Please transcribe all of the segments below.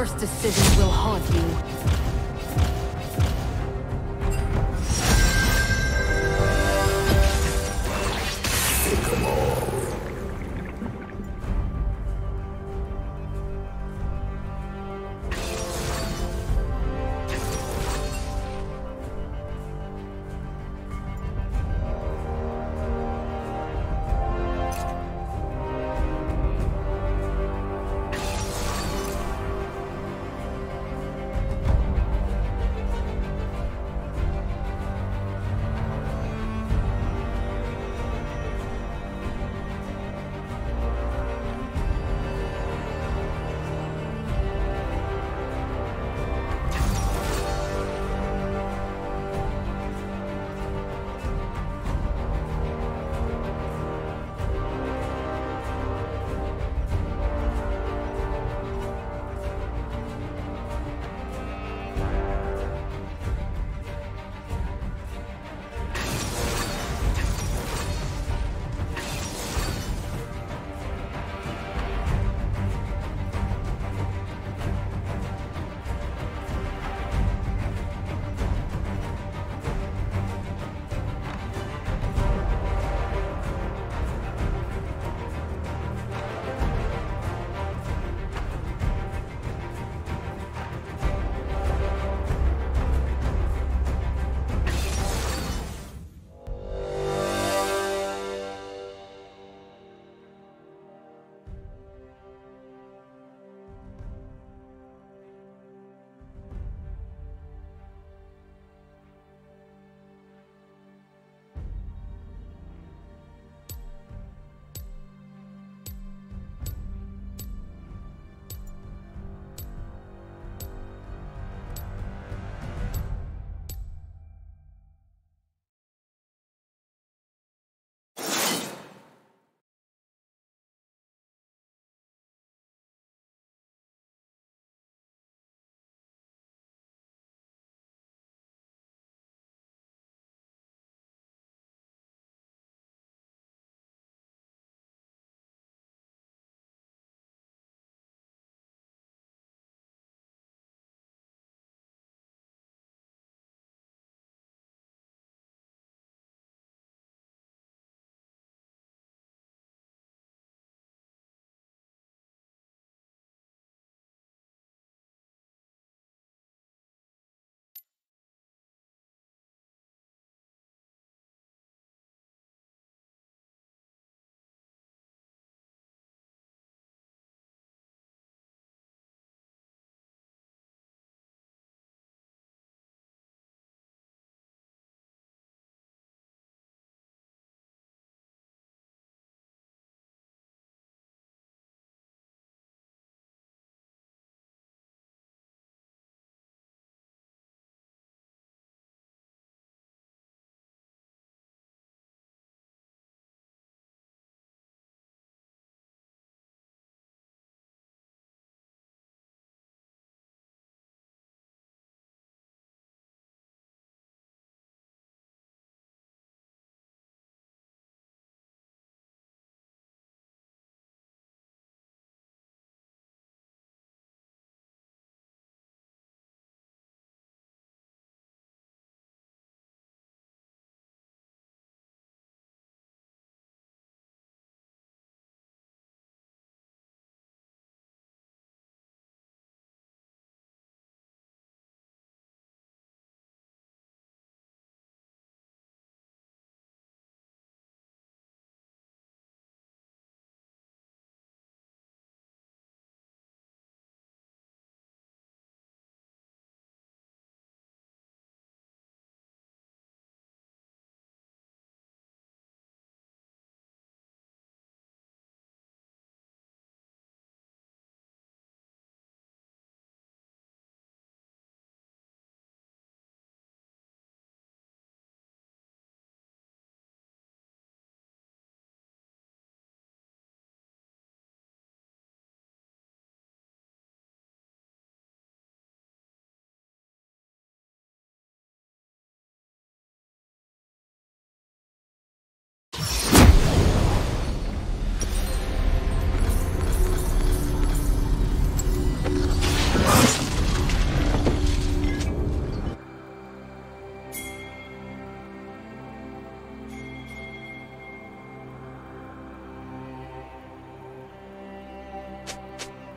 worst decisions will haunt you.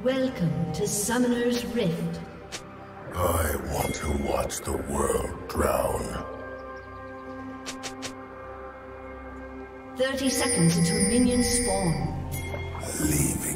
Welcome to Summoner's Rift. I want to watch the world drown. 30 seconds until minions spawn. Leaving.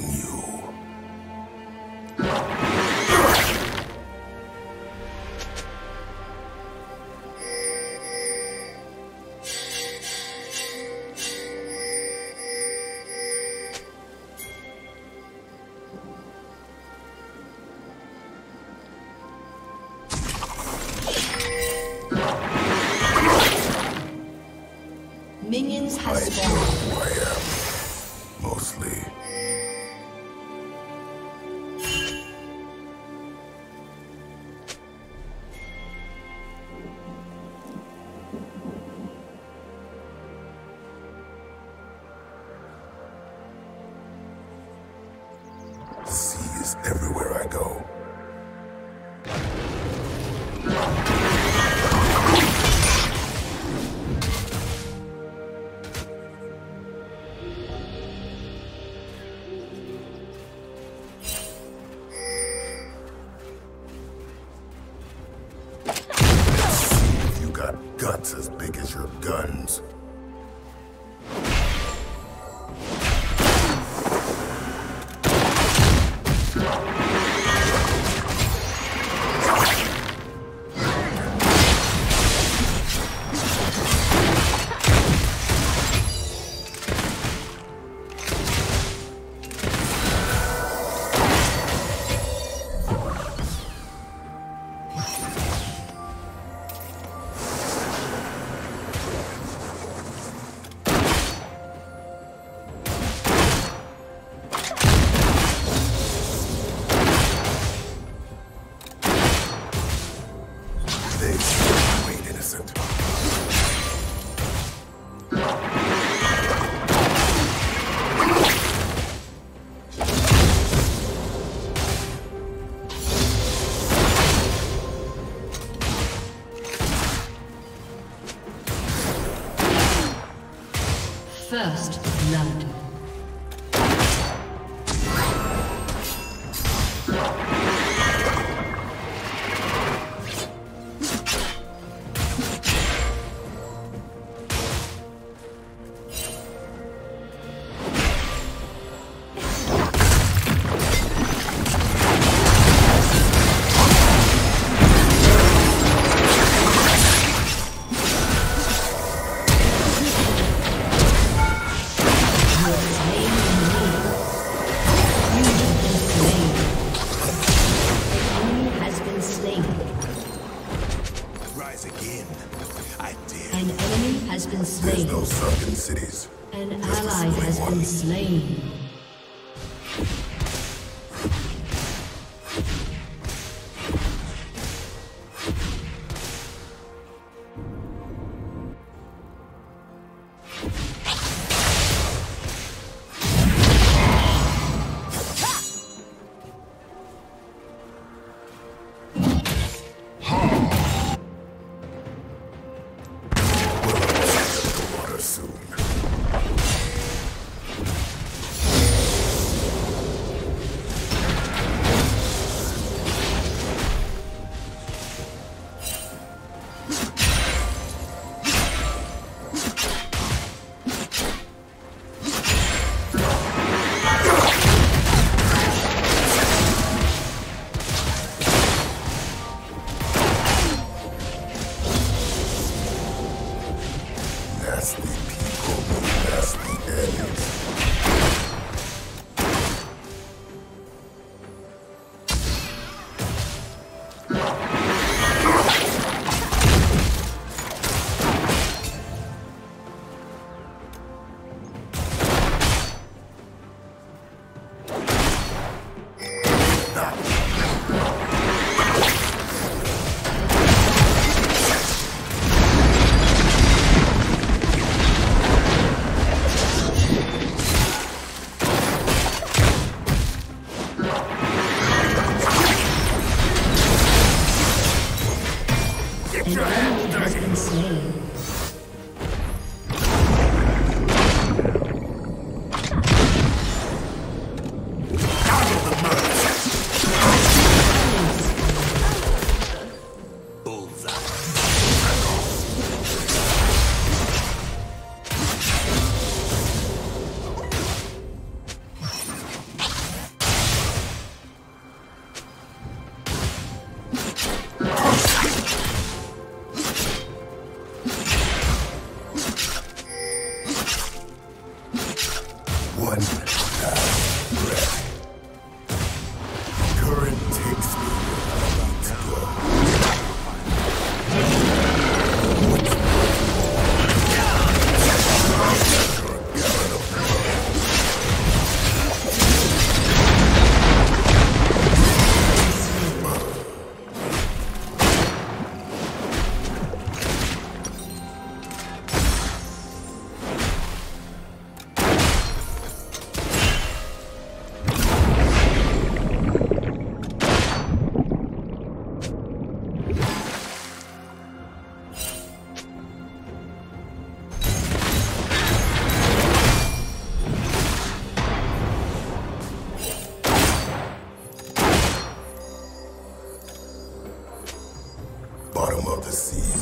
Bottom of the sea.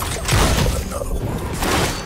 Another world.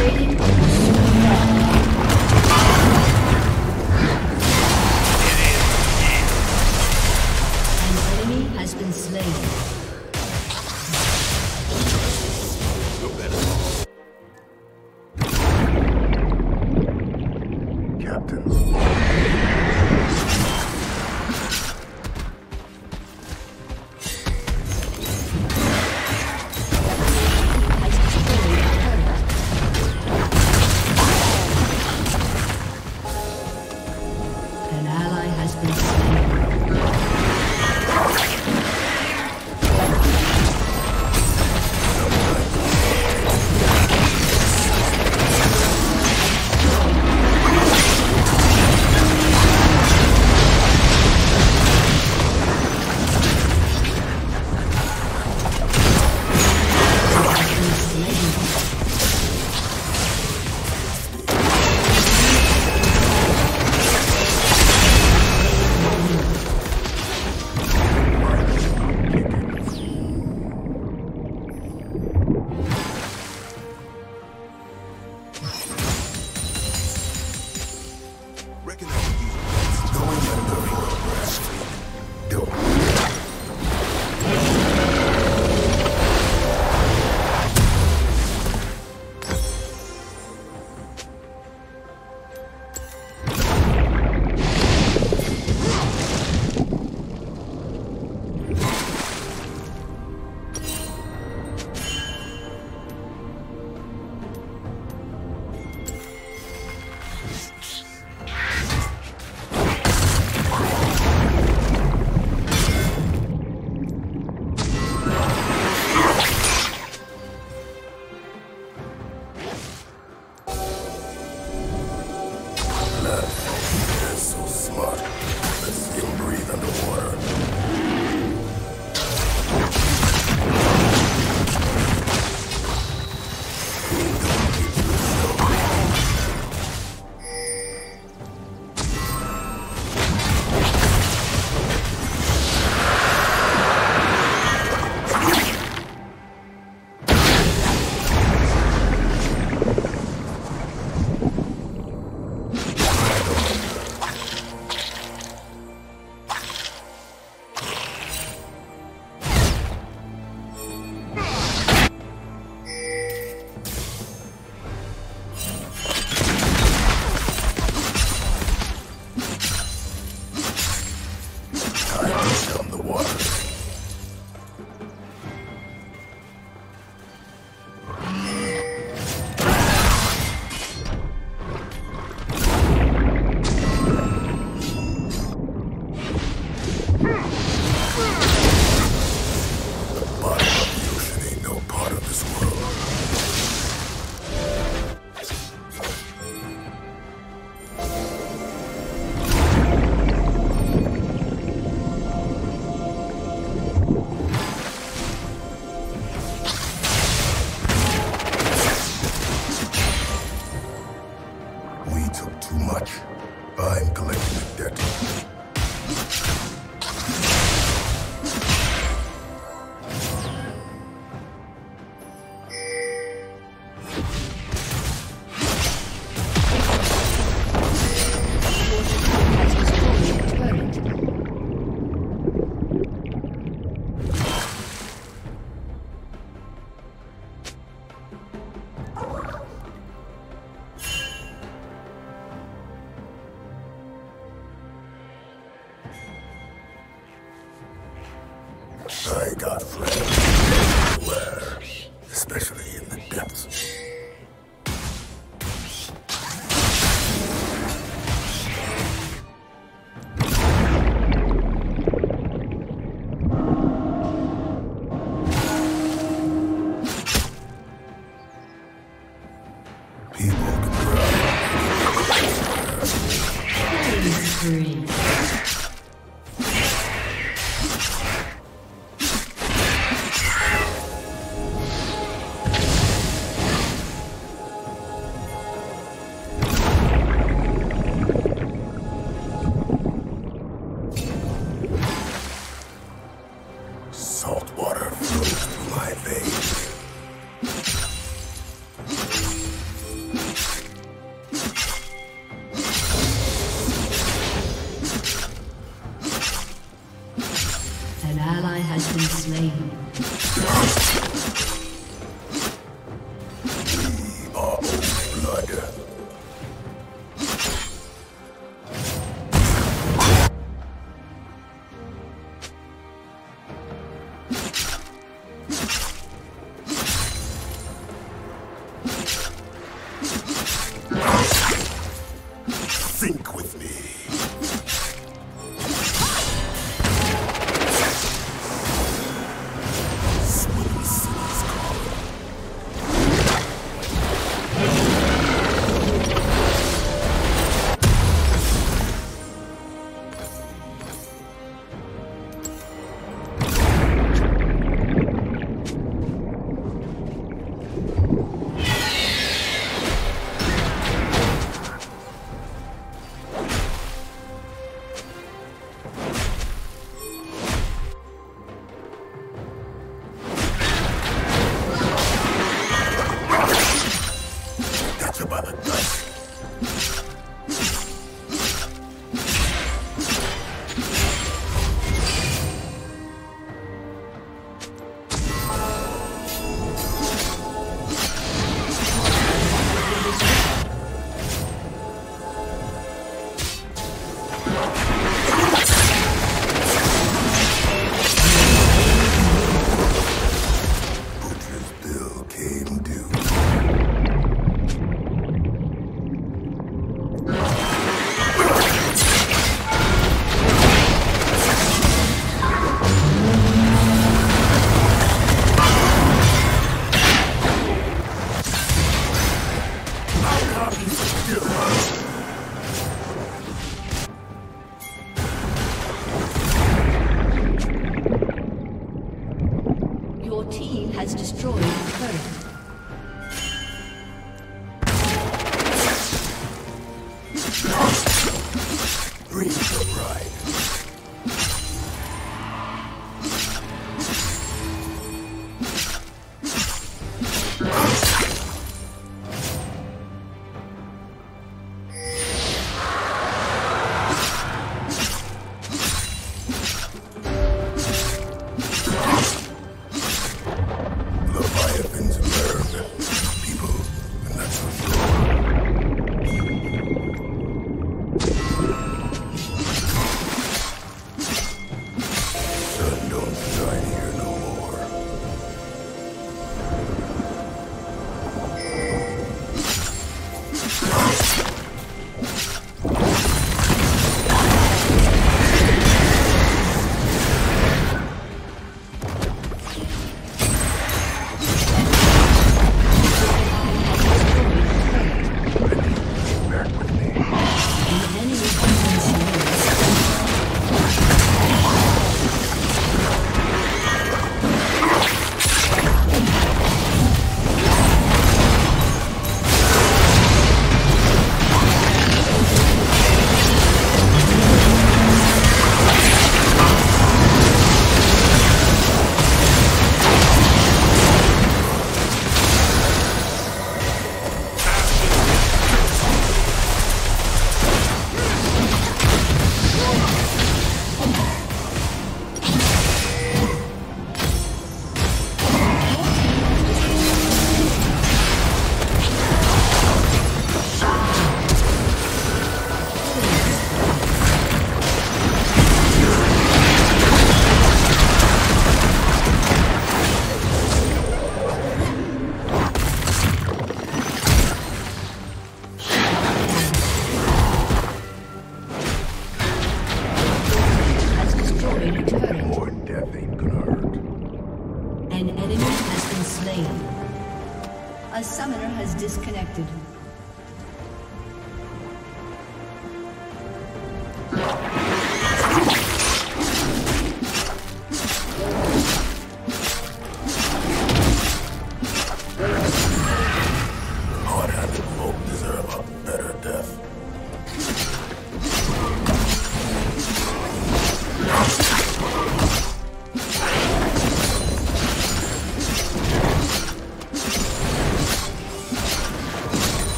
Turret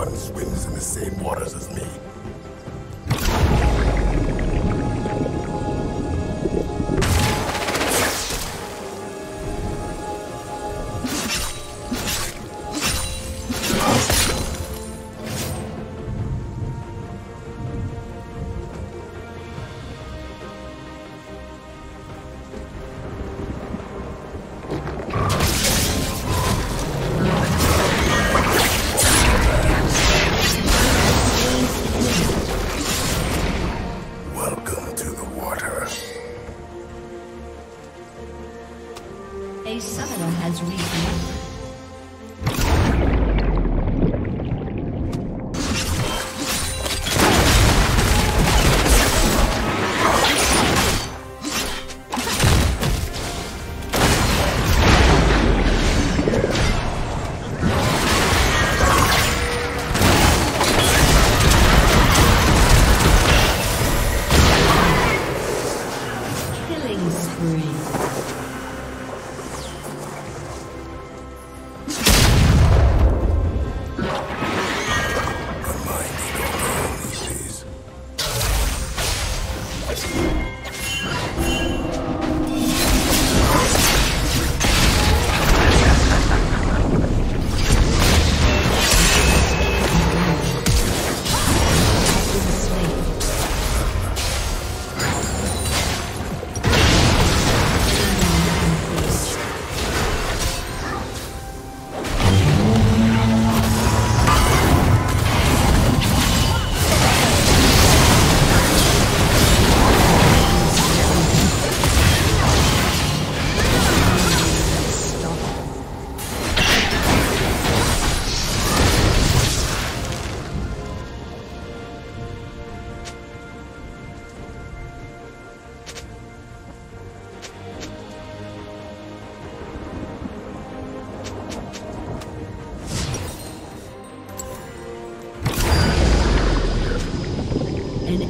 one swims in the same waters as me. Breathe.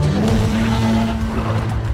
すごい。